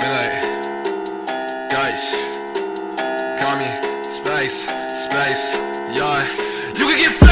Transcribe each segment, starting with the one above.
Midnight. Guys. Got me. Space. Space. Yeah. You can get. free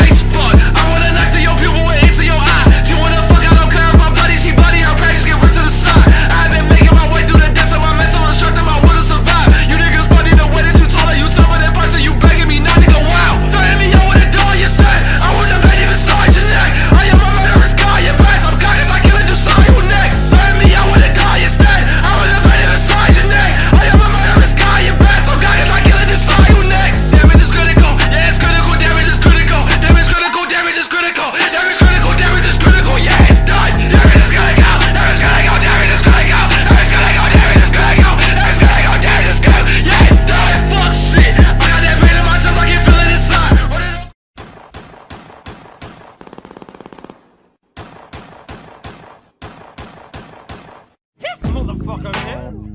motherfucker, man.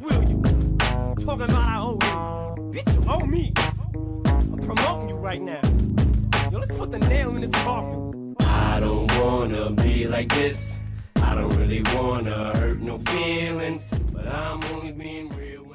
Will you? Talking about I owe you. Bitch, you owe me. I'm promoting you right now. Yo, let's put the nail in this coffin. I don't wanna be like this. I don't really wanna hurt no feelings, but I'm only being real.